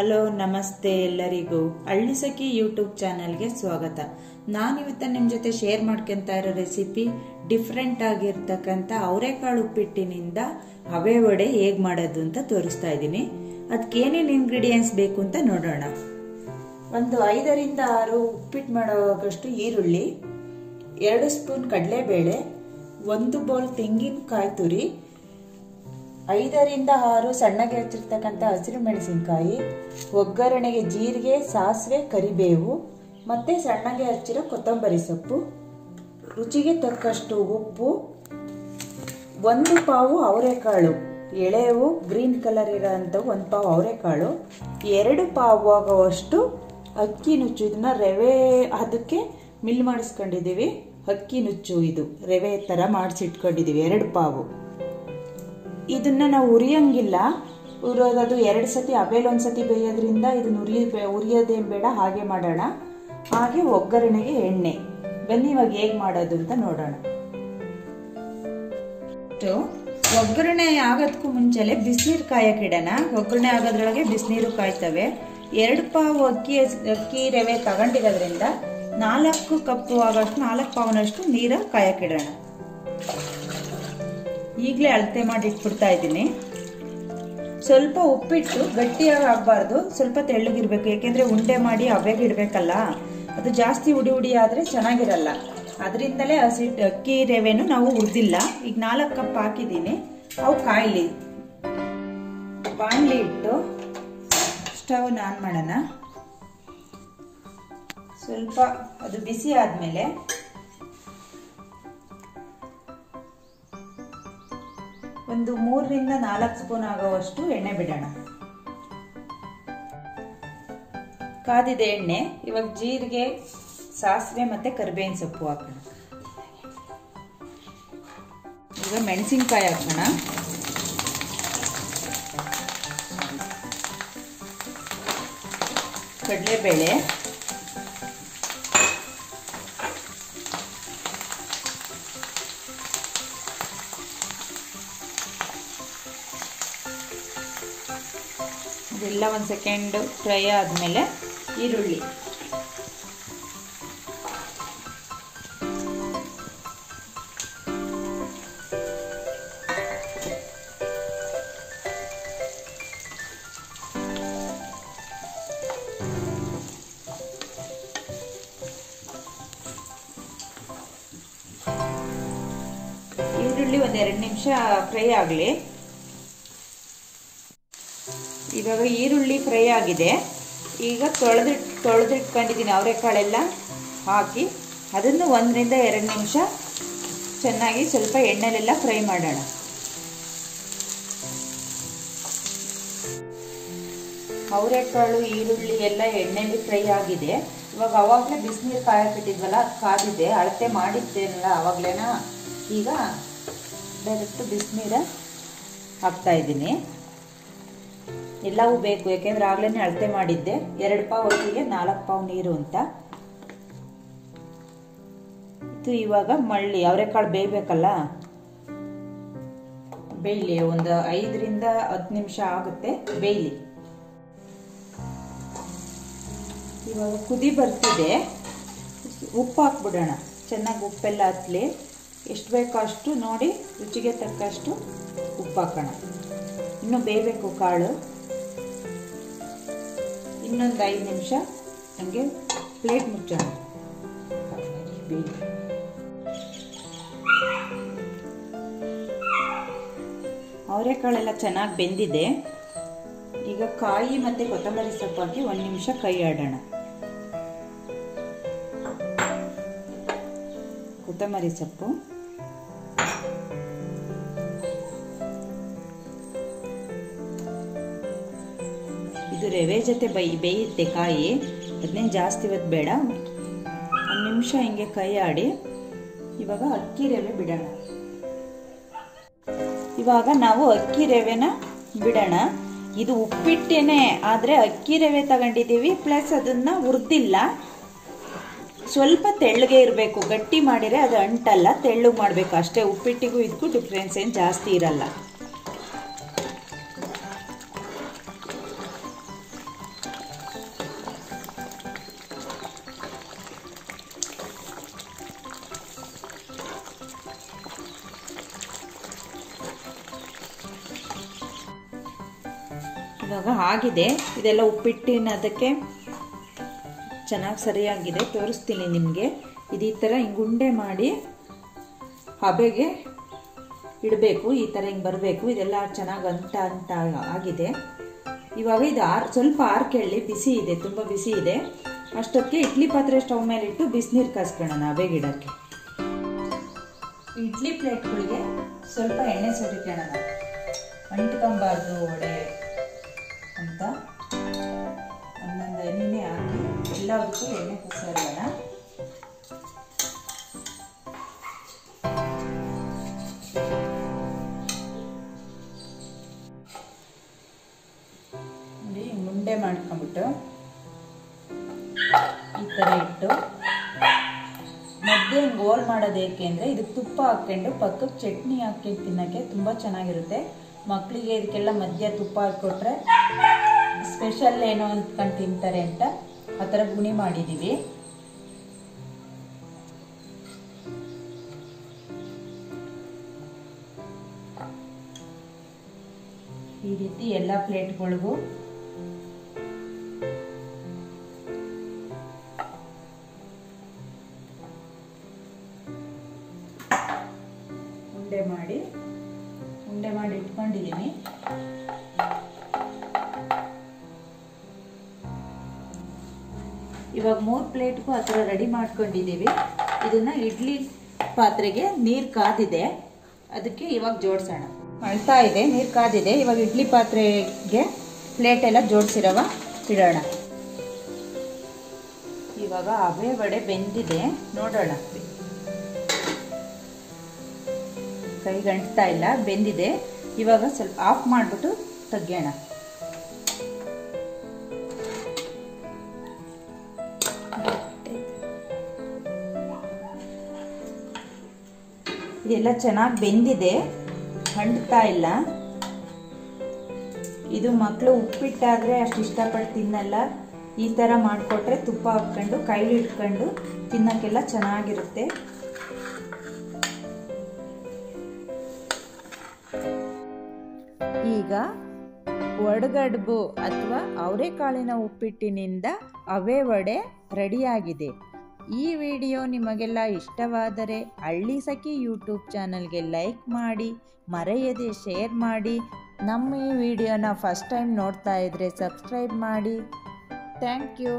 Hello, ನಮಸ್ತೆ ಎಲ್ಲರಿಗೂ. ಹಳ್ಳಿ ಸಖಿ ಯೂಟ್ಯೂಬ್ ಚಾನಲ್ಗೆ ಸ್ವಾಗತ. ನಾನಿವತ್ತ ನಿಮ್ಮ ಜೊತೆ ಶೇರ್ ಮಾಡ್ಕೊಂತ ಇರೋ ರೆಸಿಪಿ ಡಿಫ್ರೆಂಟ್ ಆಗಿರ್ತಕ್ಕಂಥ ಅವರೆಕಾಳು ಉಪ್ಪಿಟ್ಟಿನಿಂದ ಹವೆ ವಡೆ ಹೇಗೆ ಮಾಡೋದು ಅಂತ ತೋರಿಸ್ತಾ ಇದ್ದೀನಿ. ಅದಕ್ಕೆ ಏನೇನು ಇಂಗ್ರೀಡಿಯೆಂಟ್ಸ್ ಬೇಕು ಅಂತ ನೋಡೋಣ. ಒಂದು ಐದರಿಂದ ಆರು ಉಪ್ಪಿಟ್ಟು ಮಾಡುವಾಗಷ್ಟು ಈರುಳ್ಳಿ, ಎರಡು ಸ್ಪೂನ್ ಕಡಲೆಬೇಳೆ, ಒಂದು ಬೌಲ್ ತೆಂಗಿನಕಾಯಿ ತುರಿ ಐದರಿಂದ ಆರು ಸಣ್ಣಗೆ ಹಚ್ಚಿರ್ತಕ್ಕಂಥ ಹಸಿರು ಮೆಣಸಿನಕಾಯಿ, ಒಗ್ಗರಣೆಗೆ ಜೀರಿಗೆ, ಸಾಸಿವೆ, ಕರಿಬೇವು, ಮತ್ತು ಸಣ್ಣಗೆ ಹಚ್ಚಿರೋ ಕೊತ್ತಂಬರಿ ಸೊಪ್ಪು, ರುಚಿಗೆ ತಕ್ಕಷ್ಟು ಉಪ್ಪು, ಒಂದು ಪಾವು ಅವರೆಕಾಳು ಎಳೆವು ಗ್ರೀನ್ ಕಲರ್ ಇರೋಂಥವು ಒಂದು ಪಾವು ಅವರೆಕಾಳು, ಎರಡು ಪಾವು ಆಗೋವಷ್ಟು ಅಕ್ಕಿ ನುಚ್ಚು, ಇದನ್ನ ರವೆ ಅದಕ್ಕೆ ಮಿಲ್ ಮಾಡಿಸ್ಕೊಂಡಿದ್ದೀವಿ. ಅಕ್ಕಿ ನುಚ್ಚು ಇದು, ರವೆ ಥರ ಮಾಡಿಸಿಟ್ಕೊಂಡಿದ್ದೀವಿ, ಎರಡು ಪಾವು. ಇದನ್ನ ನಾವು ಉರಿಯಂಗಿಲ್ಲ. ಉರಿಯೋದದು ಎರಡು ಸತಿ, ಅವೇಲ್ ಒಂದು ಸತಿ ಬೇಯೋದ್ರಿಂದ ಇದನ್ನ ಉರಿ ಉರಿಯೋದೇನು ಬೇಡ, ಹಾಗೆ ಮಾಡೋಣ. ಹಾಗೆ ಒಗ್ಗರಣೆಗೆ ಎಣ್ಣೆ. ಬನ್ನಿ, ಇವಾಗ ಹೇಗೆ ಮಾಡೋದು ಅಂತ ನೋಡೋಣ. ಒಗ್ಗರಣೆ ಆಗೋದಕ್ಕೂ ಮುಂಚೆಲೆ ಬಿಸಿನೀರು ಕಾಯಕ್ಕಿಡೋಣ. ಒಗ್ಗರಣೆ ಆಗೋದ್ರೊಳಗೆ ಬಿಸಿನೀರು ಕಾಯ್ತವೆ. ಎರಡು ಪಾವು ಅಕ್ಕಿ ಅಕ್ಕಿ ರವೆ ತಗೊಂಡಿರೋದ್ರಿಂದ ನಾಲ್ಕು ಕಪ್ಪು ಆಗೋಷ್ಟು, ನಾಲ್ಕು ಪಾವನಷ್ಟು ನೀರು ಕಾಯಕ್ಕಿಡೋಣ. ಈಗಲೇ ಅಳತೆ ಮಾಡಿ ಇಟ್ಬಿಡ್ತಾ ಇದ್ದೀನಿ. ಸ್ವಲ್ಪ ಉಪ್ಪಿಟ್ಟು ಗಟ್ಟಿಯಾಗಿ ಆಗಬಾರ್ದು. ಸ್ವಲ್ಪ ತೆಳ್ಳಗಿರಬೇಕು. ಯಾಕೆಂದರೆ ಉಂಡೆ ಮಾಡಿ ಅವೆಗೆ ಇಡಬೇಕಲ್ಲ ಅದು ಜಾಸ್ತಿ ಉಡಿ ಉಡಿ ಆದರೆ ಚೆನ್ನಾಗಿರಲ್ಲ. ಅದರಿಂದಲೇ ಹಸಿ ಅಕ್ಕಿ, ರೇವೇನು ನಾವು ಹುರಿದಿಲ್ಲ ಈಗ ನಾಲ್ಕು ಕಪ್ ಹಾಕಿದ್ದೀನಿ. ಅವು ಕಾಯಿಲಿ. ಬಾಣಲಿ ಇಟ್ಟು ಸ್ಟವ್ ಆನ್ ಮಾಡೋಣ. ಸ್ವಲ್ಪ ಅದು ಬಿಸಿ ಆದಮೇಲೆ ಒಂದು ಮೂರರಿಂದ ನಾಲ್ಕು ಸ್ಪೂನ್ ಆಗುವಷ್ಟು ಎಣ್ಣೆ ಬಿಡೋಣ. ಕಾದಿದೆ ಎಣ್ಣೆ, ಇವಾಗ ಜೀರಿಗೆ, ಸಾಸಿವೆ ಮತ್ತೆ ಕರಿಬೇವಿನ ಸೊಪ್ಪು ಹಾಕೋಣ. ಈಗ ಮೆಣಸಿನ್ಕಾಯಿ ಹಾಕೋಣ. ಕಡಲೆಬೇಳೆ. ಇದೆಲ್ಲ ಒಂದು ಸೆಕೆಂಡ್ ಫ್ರೈ ಆದಮೇಲೆ ಈರುಳ್ಳಿ. ಈರುಳ್ಳಿ ಒಂದು ಎರಡು ನಿಮಿಷ ಫ್ರೈ ಆಗಲಿ. ಇವಾಗ ಈರುಳ್ಳಿ ಫ್ರೈ ಆಗಿದೆ. ಈಗ ತೊಳೆದಿಟ್ ತೊಳೆದಿಟ್ಕೊಂಡಿದ್ದೀನಿ ಅವರೆಕಾಳೆಲ್ಲ ಹಾಕಿ. ಅದನ್ನು ಒಂದರಿಂದ ಎರಡು ನಿಮಿಷ ಚೆನ್ನಾಗಿ ಸ್ವಲ್ಪ ಎಣ್ಣೆಲೆಲ್ಲ ಫ್ರೈ ಮಾಡೋಣ. ಅವರೆಕಾಳು, ಈರುಳ್ಳಿ ಎಲ್ಲ ಎಣ್ಣೆಲಿ ಫ್ರೈ ಆಗಿದೆ. ಇವಾಗ ಅವಾಗಲೇ ಬಿಸಿನೀರು ಕಾಯಕ್ಕಿಟ್ಟಿದ್ವಲ್ಲ ಕಾದಿದೆ. ಅಳತೆ ಮಾಡಿದ್ದೇನಲ್ಲ ಅವಾಗಲೇನ ಈಗ ಡೈರೆಕ್ಟ್ ಬಿಸಿನೀರ ಹಾಕ್ತಾ ಇದ್ದೀನಿ. ಎಲ್ಲವೂ ಬೇಕು, ಯಾಕೆಂದ್ರೆ ಆಗ್ಲೇ ಅಳತೆ ಮಾಡಿದ್ದೆ. ಎರಡು ಪಾವ್ ಅಕ್ಕಿಗೆ ನಾಲ್ಕು ಪಾವ್ ನೀರು ಅಂತ. ಇದು ಇವಾಗ ಮಳ್ಳಿ, ಅವರೆಕಾಳು ಬೇಯಬೇಕಲ್ಲ? ಬೇಯಲಿ, ಒಂದು ಐದರಿಂದ ಹತ್ತು ನಿಮಿಷ ಆಗುತ್ತೆ ಬೇಯಲಿ. ಇವಾಗ ಕುದಿ ಬರ್ತಿದೆ. ಉಪ್ಪು ಹಾಕ್ಬಿಡೋಣ. ಚೆನ್ನಾಗಿ ಉಪ್ಪೆಲ್ಲ ಹತ್ತಲಿ ಎಷ್ಟು ಬೇಕೋ ಅಷ್ಟು ನೋಡಿ, ರುಚಿಗೆ ತಕ್ಕಷ್ಟು ಉಪ್ಪು ಹಾಕೋಣ. ಇನ್ನು ಬೇಯಬೇಕು ಕಾಳು ಇನ್ನೊಂದು ಐದು ನಿಮಿಷ ಹಂಗೆ ಪ್ಲೇಟ್ ಮುಚ್ಚೋಣ. ಅವರೆಕಾಳೆಲ್ಲ ಚೆನ್ನಾಗಿ ಬೆಂದಿದೆ. ಈಗ ಕಾಯಿ ಮತ್ತೆ ಕೊತ್ತಂಬರಿ ಸೊಪ್ಪು ಹಾಕಿ ಒಂದು ನಿಮಿಷ ಕೈ ಆಡೋಣ. ಕೊತ್ತಂಬರಿ ಸೊಪ್ಪು. ಇದು ರವೆ ಜೊತೆ ಬೈ ಬೇಯುತ್ತೆ ಕಾಯಿ. ಅದನ್ನೇನು ಜಾಸ್ತಿ ಇವತ್ತು ಬೇಡ. ಒಂದು ನಿಮಿಷ ಹಿಂಗೆ ಕೈ ಆಡಿ. ಇವಾಗ ಅಕ್ಕಿ ರವೆ ಬಿಡೋಣ. ಇವಾಗ ನಾವು ಅಕ್ಕಿ ರವೆನ ಬಿಡೋಣ. ಇದು ಉಪ್ಪಿಟ್ಟೇನೆ, ಆದರೆ ಅಕ್ಕಿ ರವೆ ತಗೊಂಡಿದ್ದೀವಿ, ಪ್ಲಸ್ ಅದನ್ನ ಹುರಿದಿಲ್ಲ. ಸ್ವಲ್ಪ ತೆಳ್ಳಗೆ ಇರಬೇಕು. ಗಟ್ಟಿ ಮಾಡಿದರೆ ಅದು ಅಂಟಲ್ಲ, ತೆಳ್ಳಗೆ ಮಾಡಬೇಕು. ಅಷ್ಟೇ ಉಪ್ಪಿಟ್ಟಿಗೂ ಇದಕ್ಕೂ ಡಿಫ್ರೆನ್ಸ್ ಏನು ಜಾಸ್ತಿ ಇರಲ್ಲ. ಇವಾಗ ಆಗಿದೆ. ಇದೆಲ್ಲ ಉಪ್ಪಿಟ್ಟಿನ ಅದಕ್ಕೆ ಚೆನ್ನಾಗಿ ಸರಿಯಾಗಿದೆ. ತೋರಿಸ್ತೀನಿ ನಿಮಗೆ. ಇದು ಈ ಥರ ಹಿಂಗೆ ಉಂಡೆ ಮಾಡಿ ಹಬೆಗೆ ಇಡಬೇಕು. ಈ ಥರ ಹಿಂಗೆ ಬರಬೇಕು. ಇದೆಲ್ಲ ಚೆನ್ನಾಗಿ ಅಂತ ಅಂತ ಆಗಿದೆ. ಇವಾಗ ಇದು ಆರ್, ಸ್ವಲ್ಪ ಆರ್ಕೆಳ್ಳಿ ಬಿಸಿ ಇದೆ, ತುಂಬ ಬಿಸಿ ಇದೆ. ಅಷ್ಟೊತ್ತಿಗೆ ಇಡ್ಲಿ ಪಾತ್ರೆ ಸ್ಟವ್ ಮೇಲೆ ಇಟ್ಟು ಬಿಸಿನೀರು ಕಾಯಿಸ್ಕೊಳ್ಳೋಣ ಹಬೆಗಿಡೋಕ್ಕೆ ಇಡ್ಲಿ ಪ್ಲೇಟ್ಗಳಿಗೆ ಸ್ವಲ್ಪ ಎಣ್ಣೆ ಸುರಿಕೊಳ್ಳೋಣ. ಅಂಟ್ಕೊಂಬಾರ್ದು, ಒಡೆ. ಅಂತ. ಒಂದೊಂದು ಎಣ್ಣೆ ಹಾಕಿ ಎಲ್ಲದಕ್ಕೂ ಎಣ್ಣೆ ಕುಸೋಣ ನೋಡಿ, ಮುಂಡೆ ಮಾಡ್ಕೊಂಬಿಟ್ಟು ಈ ಥರ ಇಟ್ಟು ಮಧ್ಯೆ ಹಿಂಗೆ ಹೋಲ್ ಮಾಡೋದು ಏಕೆ ಅಂದರೆ ಇದಕ್ಕೆ ತುಪ್ಪ ಹಾಕ್ಕೊಂಡು ಪಕ್ಕಕ್ಕೆ ಚಟ್ನಿ ಹಾಕ್ಕೊಂಡು ತಿನ್ನೋಕ್ಕೆ ತುಂಬ ಚೆನ್ನಾಗಿರುತ್ತೆ. ಮಕ್ಕಳಿಗೆ ಇದಕ್ಕೆಲ್ಲ ಮಧ್ಯ ತುಪ್ಪ ಹಾಕ್ಕೊಟ್ರೆ ಸ್ಪೆಷಲ್ ಏನೋ ಅಂದ್ಕೊಂಡು ತಿಂತಾರೆ ಅಂತ ಆ ಥರ ಗುಣಿ ಮಾಡಿದ್ದೀವಿ ಈ ರೀತಿ ಎಲ್ಲ ಪ್ಲೇಟ್ಗಳಿಗೂ ಉಂಡೆ ಮಾಡಿ ಉಂಡೆ ಮಾಡಿ ಇಟ್ಕೊಂಡಿದ್ದೀನಿ. ಇವಾಗ ಮೂರು ಪ್ಲೇಟ್ಗೂ ಆ ಥರ ರೆಡಿ ಮಾಡ್ಕೊಂಡಿದ್ದೀವಿ. ಇದನ್ನು ಇಡ್ಲಿ ಪಾತ್ರೆಗೆ ನೀರು ಕಾದಿದೆ. ಅದಕ್ಕೆ ಇವಾಗ ಜೋಡಿಸೋಣ. ಅಳ್ತಾ ಇದೆ, ನೀರು ಕಾದಿದೆ. ಇವಾಗ ಇಡ್ಲಿ ಪಾತ್ರೆಗೆ ಪ್ಲೇಟ್ ಎಲ್ಲ ಜೋಡಿಸಿರವ, ಇಡೋಣ. ಇವಾಗ ಅವೇ ವಡೆ ಬೆಂದಿದೆ, ನೋಡೋಣ. ಕೈ ಗಂಟ್ತಾ ಇಲ್ಲ, ಬೆಂದಿದೆ. ಇವಾಗ ಸ್ವಲ್ಪ ಆಫ್ ಮಾಡಿಬಿಟ್ಟು ತೆಗ್ಯೋಣ. ಇದೆಲ್ಲ ಚೆನ್ನಾಗಿ ಬೆಂದಿದೆ, ಹಂಡ್ತಾ ಇಲ್ಲ. ಇದು ಮಕ್ಕಳು ಉಪ್ಪಿಟ್ಟಾದ್ರೆ ಅಷ್ಟು ಇಷ್ಟಪಟ್ಟು ತಿನ್ನಲ್ಲ. ಈ ಥರ ಮಾಡಿಕೊಟ್ರೆ ತುಪ್ಪ ಹಾಕ್ಕೊಂಡು, ಕೈಲಿ ಇಟ್ಕೊಂಡು ತಿನ್ನೋಕ್ಕೆಲ್ಲ ಚೆನ್ನಾಗಿರುತ್ತೆ. ಈಗ ಒಡಗಡ್ಬು ಅಥವಾ ಅವರೆಕಾಳಿನ ಉಪ್ಪಿಟ್ಟಿನಿಂದ ಅವೆ ವಡೆ ರೆಡಿಯಾಗಿದೆ. ಈ ವಿಡಿಯೋ ನಿಮಗೆಲ್ಲ ಇಷ್ಟವಾದರೆ ಹಳ್ಳಿ ಸಖಿ ಯೂಟ್ಯೂಬ್ ಚಾನಲ್ಗೆ ಲೈಕ್ ಮಾಡಿ, ಮರೆಯದೆ ಶೇರ್ ಮಾಡಿ, ನಮ್ಮ ಈ ವಿಡಿಯೋನ ಫಸ್ಟ್ ಟೈಮ್ ನೋಡ್ತಾ ಇದ್ದರೆ ಸಬ್ಸ್ಕ್ರೈಬ್ ಮಾಡಿ. Thank you.